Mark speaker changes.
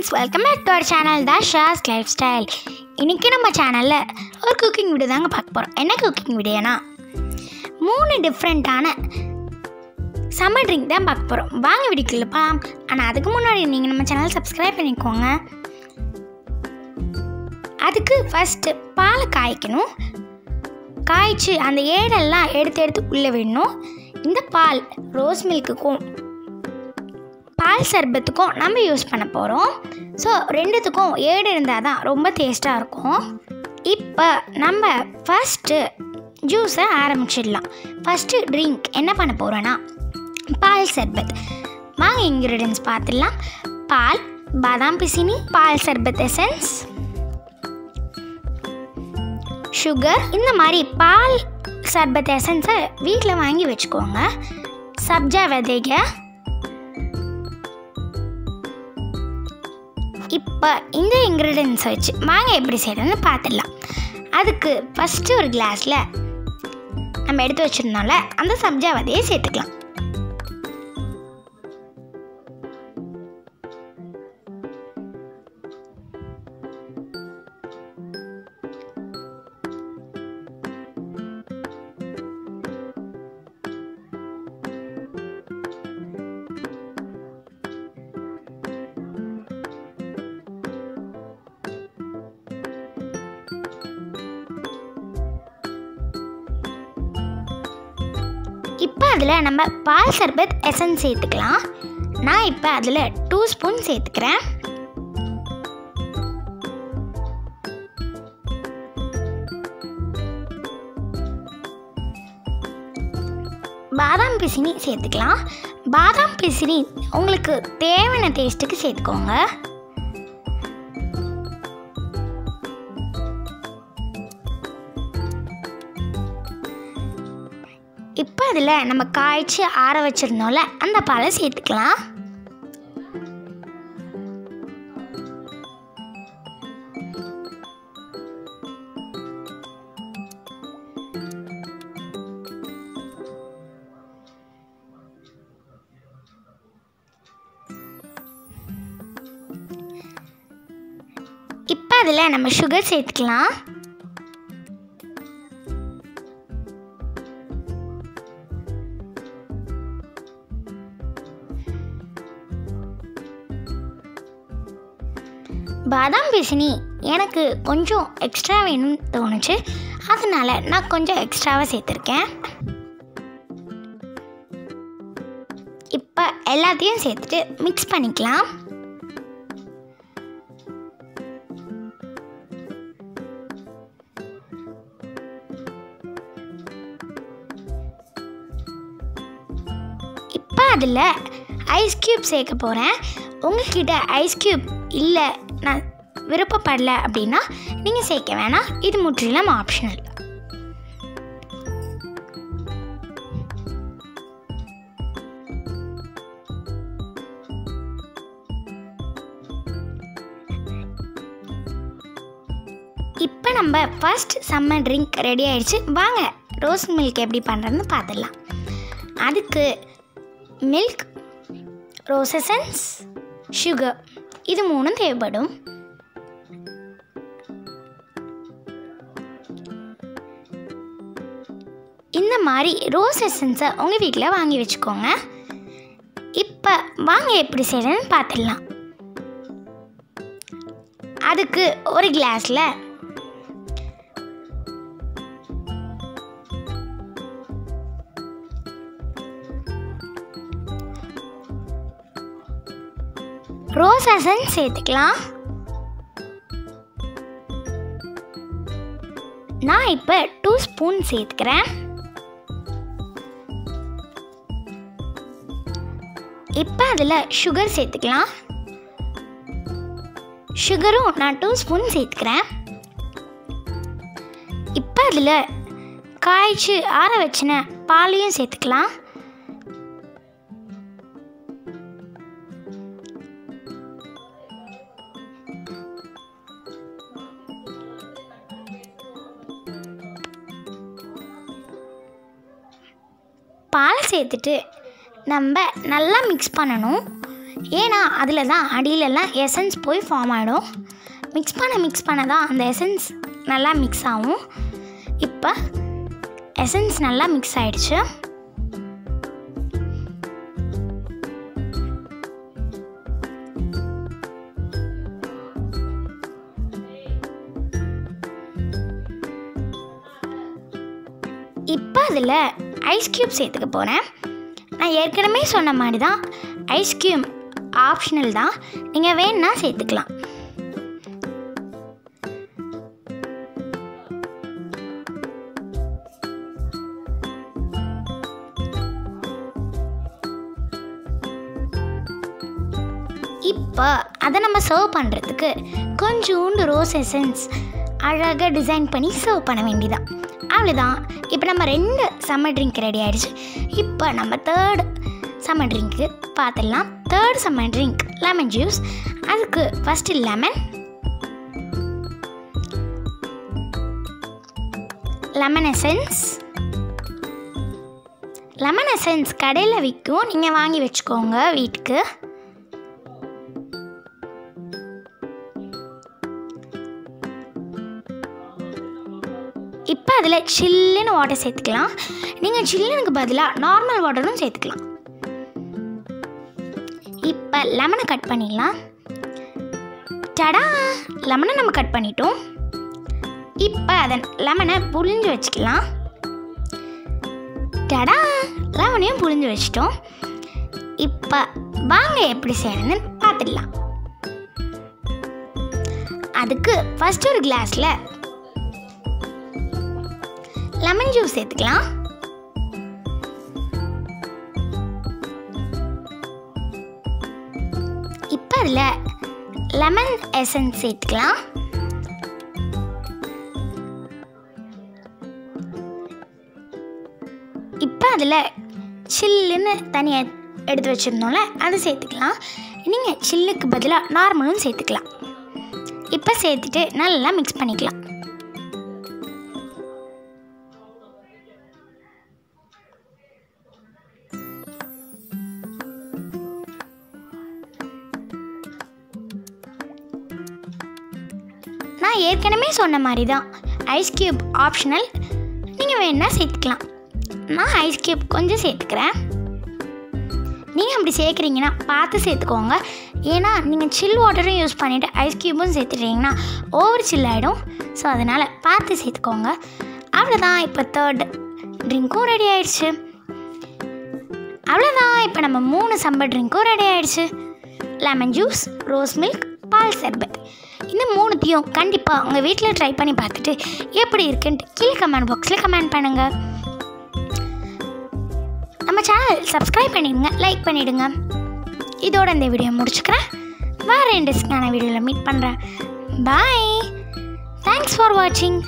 Speaker 1: Friends welcome back to our channel தான் ஷாஸ் life style இன்றைக்கி நம்ம சேனலில் ஒரு குக்கிங் வீடியோ தாங்க பார்க்க போகிறோம் என்ன குக்கிங் வீடியோனா மூணு டிஃப்ரெண்ட்டான சம்மர் ட்ரிங்க் தான் பார்க்க போகிறோம் வாங்க வீடுக்குள்ளப்பா ஆனால் அதுக்கு முன்னாடி நீங்கள் நம்ம சேனல் சப்ஸ்கிரைப் பண்ணிக்கோங்க. அதுக்கு ஃபஸ்ட்டு பாலை காய்க்கணும். காய்ச்சி அந்த ஏடெல்லாம் எடுத்து எடுத்து உள்ளே விடணும். இந்த பால் ரோஸ் மில்க்குக்கும் பால் சர்பத்துக்கும் நம்ம யூஸ் பண்ண போகிறோம் ஸோ ரெண்டுத்துக்கும் ஏடு இருந்தால் தான் ரொம்ப டேஸ்ட்டாக இருக்கும். இப்போ நம்ம ஃபஸ்ட்டு ஜூஸை ஆரம்பிச்சிடலாம். ஃபஸ்ட்டு ட்ரிங்க் என்ன பண்ண போகிறோன்னா பால் சர்பத். வாங்க இன்க்ரீடியன்ஸ் பார்த்துடலாம் பால் பாதாம் பிசினி பால் சர்பத் எசன்ஸ் சுகர் இந்த மாதிரி பால் சர்பத் எசன்ஸை வீட்டில் வாங்கி வச்சுக்கோங்க. சப்ஜா விதைகள் இப்போ இந்த இன்க்ரீடியன்ஸ் வச்சு மாங்காய் எப்படி செய்யறதுன்னு பார்த்துடலாம். அதுக்கு ஃபஸ்ட்டு ஒரு கிளாஸில் நம்ம எடுத்து வச்சுருந்தோம்ல அந்த சப்ஜா விதையை சேர்த்துக்கலாம். இப்போ அதில் நம்ம பால் சர்பத் எசன்ஸ் சேர்த்துக்கலாம். நான் இப்போ அதில் டூ ஸ்பூன் சேர்த்துக்கிறேன். பாதாம் பிசினி சேர்த்துக்கலாம். பாதாம் பிசினி உங்களுக்கு தேவையான டேஸ்ட்டுக்கு சேர்த்துக்கோங்க. அதில் நம்ம காய்ச்சி ஆற வச்சுருந்தோம்ல அந்த பாலை சேர்த்துக்கலாம். இப்போ அதில் நம்ம சுகர் சேர்த்துக்கலாம். பாதாம் பிசினி எனக்கு கொஞ்சம் எக்ஸ்ட்ரா வேணும்னு தோணுச்சு. அதனால் நான் கொஞ்சம் எக்ஸ்ட்ராவாக சேர்த்துருக்கேன். இப்போ எல்லாத்தையும் சேர்த்துட்டு மிக்ஸ் பண்ணிக்கலாம். இப்போ அதில் ஐஸ் க்யூப் சேர்க்க போகிறேன் உங்ககிட்ட ஐஸ் க்யூப் இல்லை நான் விருப்பப்படல அப்படின்னா நீங்கள் சேர்க்க வேணாம். இது முற்றிலும் ஆப்ஷனல் இப்போ நம்ம ஃபர்ஸ்ட் சம்மர் ட்ரிங்க் ரெடி ஆயிடுச்சு. வாங்க ரோஸ் மில்க் எப்படி பண்ணுறதுன்னு பார்த்துடலாம். அதுக்கு மில்க் ரோசசன்ஸ் சுகர் இது மூணும் தேவைப்படும். இந்த மாதிரி ரோஸ் எசன்ஸை உங்கள் வீட்டில் வாங்கி வச்சுக்கோங்க. இப்போ வாங்க எப்படி செய்யறதுன்னு பார்த்துடலாம். அதுக்கு ஒரு கிளாஸில் ரோஸ் எசன்ஸ் சேர்த்துக்கலாம். நான் இப்போ டூ ஸ்பூன் சேர்த்துக்கிறேன். இப்போ அதில் சுகர் சேர்த்துக்கலாம். சுகரும் நான் டூ ஸ்பூன் சேர்த்துக்கிறேன். இப்போ அதில் காய்ச்சி ஆற வச்சின பாலையும் சேர்த்துக்கலாம். சேர்த்துட்டு நம்ம நல்லா மிக்ஸ் பண்ணணும். ஏன்னா அதில் தான் அடியிலலாம் எசன்ஸ் போய் ஃபார்ம் ஆகிடும் மிக்ஸ் பண்ண மிக்ஸ் பண்ண தான் அந்த எசன்ஸ் நல்லா மிக்ஸ் ஆகும். இப்போ எசன்ஸ் நல்லா மிக்ஸ் ஆகிடுச்சு இப்போ அதில் ஐஸ் க்யூப் சேர்த்துக்க போகிறேன் நான் ஏற்கனவே சொன்ன மாதிரி தான் ஐஸ் க்யூப் ஆப்ஷனல் தான். நீங்கள் வேணும்னா சேர்த்துக்கலாம். இப்போ அதை நம்ம சர்வ் பண்ணுறதுக்கு கொஞ்சோண்டு ரோஸ் எசன்ஸ் அழகாக டிசைன் பண்ணி சர்வ் பண்ண வேண்டியதான் அவ்வளோதான் இப்போ நம்ம ரெண்டு சம்மர் ட்ரிங்க் ரெடி ஆகிடுச்சு இப்போ நம்ம தேர்டு சம்மர் ட்ரிங்க்கு பார்த்துடலாம் third summer drink lemon juice அதுக்கு first lemon lemon essence lemon essence கடையில் விற்கும் நீங்கள் வாங்கி வச்சுக்கோங்க வீட்டுக்கு. இப்போ அதில் சில்லுன்னு வாட்டர் சேர்த்துக்கலாம். நீங்கள் சில்லுனுக்கு பதிலாக நார்மல் வாட்டரும் சேர்த்துக்கலாம். இப்போ லெமனை கட் பண்ணிடலாம். டடா! லெமனை நம்ம கட் பண்ணிட்டோம். இப்போ அதை லெமனை புழிஞ்சு வச்சுக்கலாம். டடா! லெமனையும் புழிஞ்சு வச்சிட்டோம். இப்போ வாங்க எப்படி செய்யணும்னு பார்த்துடலாம். அதுக்கு ஃபஸ்ட் ஒரு கிளாஸில் லெமன் ஜூஸ் சேர்த்துக்கலாம். இப்போ அதில் லெமன் எசன்ஸ் சேர்த்துக்கலாம். இப்போ அதில் சில்லுன்னு தனியாக எடுத்து வச்சுருந்தோம்ல அதை சேர்த்துக்கலாம். நீங்கள் சில்லுக்கு பதிலாக நார்மலும் சேர்த்துக்கலாம். இப்போ சேர்த்துட்டு நல்லா மிக்ஸ் பண்ணிக்கலாம். ஏற்கனவே சொன்ன மாதிரி தான் ஐஸ் க்யூப் ஆப்ஷனல் நீங்கள் வேணால் சேர்த்துக்கலாம். நான் ஐஸ் க்யூப் கொஞ்சம் சேர்த்துக்கிறேன். நீங்கள் அப்படி சேர்க்குறீங்கன்னா பார்த்து சேர்த்துக்கோங்க. ஏன்னா நீங்கள் சில் வாட்டரும் யூஸ் பண்ணிவிட்டு ஐஸ் க்யூபும் சேர்த்துட்டீங்கன்னா ஓவர் சில் ஆகிடும் ஸோ அதனால் பார்த்து சேர்த்துக்கோங்க. அவ்வளோதான் இப்போ தேர்ட் ட்ரிங்க்கும் ரெடி ஆயிடுச்சு. அவ்வளோதான் இப்போ நம்ம மூணு சம்பர் ட்ரிங்க்கும் ரெடி ஆயிடுச்சு. லெமன் ஜூஸ் ரோஸ் மில்க் பால் சர்பத் இந்த மூணுத்தையும் கண்டிப்பாக உங்கள் வீட்டில் ட்ரை பண்ணி பார்த்துட்டு எப்படி இருக்குன்ட்டு கீழே கமெண்ட் பாக்ஸில் கமெண்ட் பண்ணுங்கள் நம்ம சேனல் சப்ஸ்கிரைப் பண்ணிடுங்க லைக் பண்ணிவிடுங்க இதோட இந்த வீடியோ முடிச்சுக்கிறேன். வேறு இன்ட்ரெஸ்டிங்கான வீடியோவில் மீட் பண்ணுறேன் பாய் தேங்க்ஸ் ஃபார் வாட்சிங்